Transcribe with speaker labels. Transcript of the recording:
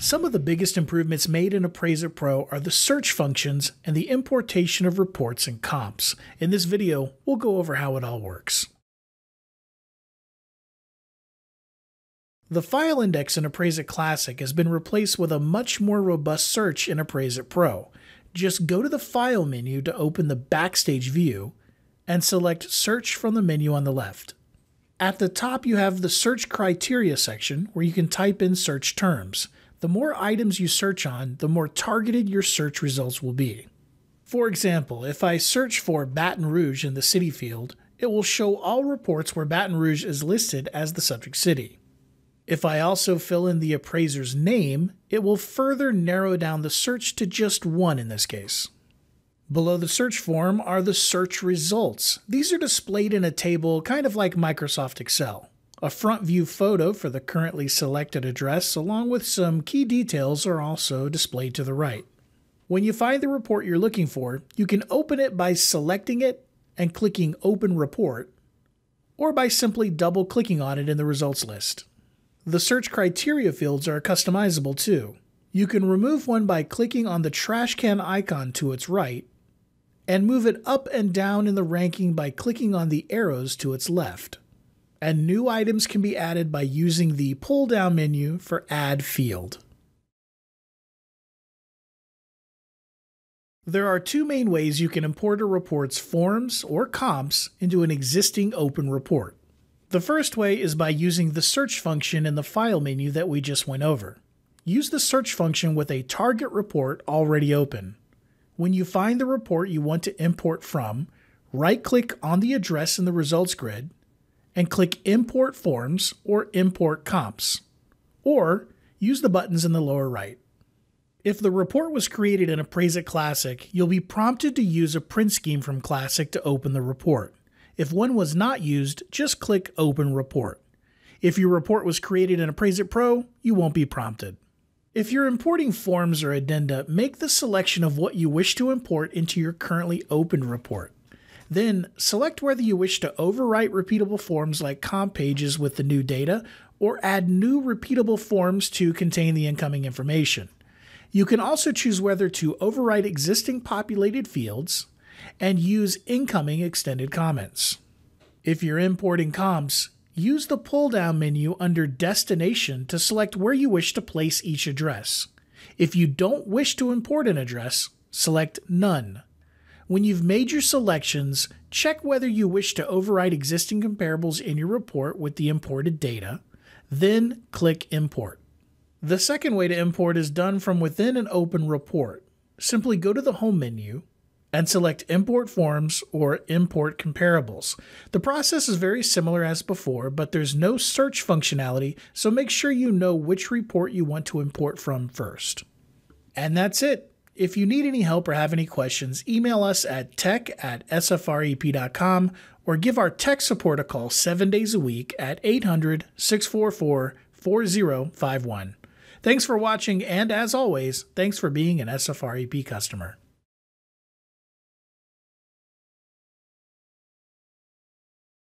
Speaker 1: Some of the biggest improvements made in Appraise-It Pro are the search functions and the importation of reports and comps. In this video, we'll go over how it all works. The file index in Appraise-It Classic has been replaced with a much more robust search in Appraise-It Pro. Just go to the File menu to open the Backstage view and select Search from the menu on the left. At the top, you have the Search Criteria section where you can type in search terms the more items you search on, the more targeted your search results will be. For example, if I search for Baton Rouge in the city field, it will show all reports where Baton Rouge is listed as the subject city. If I also fill in the appraiser's name, it will further narrow down the search to just one in this case. Below the search form are the search results. These are displayed in a table kind of like Microsoft Excel. A front view photo for the currently selected address, along with some key details, are also displayed to the right. When you find the report you're looking for, you can open it by selecting it and clicking Open Report, or by simply double clicking on it in the results list. The search criteria fields are customizable too. You can remove one by clicking on the trash can icon to its right, and move it up and down in the ranking by clicking on the arrows to its left and new items can be added by using the pull down menu for Add Field. There are two main ways you can import a report's forms or comps into an existing open report. The first way is by using the search function in the file menu that we just went over. Use the search function with a target report already open. When you find the report you want to import from, right click on the address in the results grid and click Import Forms or Import Comps, or use the buttons in the lower right. If the report was created in Appraise-It Classic, you'll be prompted to use a print scheme from Classic to open the report. If one was not used, just click Open Report. If your report was created in Appraise-It Pro, you won't be prompted. If you're importing forms or addenda, make the selection of what you wish to import into your currently opened report. Then select whether you wish to overwrite repeatable forms like comp pages with the new data or add new repeatable forms to contain the incoming information. You can also choose whether to overwrite existing populated fields and use incoming extended comments. If you're importing comps, use the pull down menu under Destination to select where you wish to place each address. If you don't wish to import an address, select None. When you've made your selections, check whether you wish to override existing comparables in your report with the imported data, then click Import. The second way to import is done from within an open report. Simply go to the Home menu and select Import Forms or Import Comparables. The process is very similar as before, but there's no search functionality, so make sure you know which report you want to import from first. And that's it. If you need any help or have any questions, email us at tech at sfrep.com or give our tech support a call seven days a week at 800 644 4051. Thanks for watching, and as always, thanks for being an SFREP customer.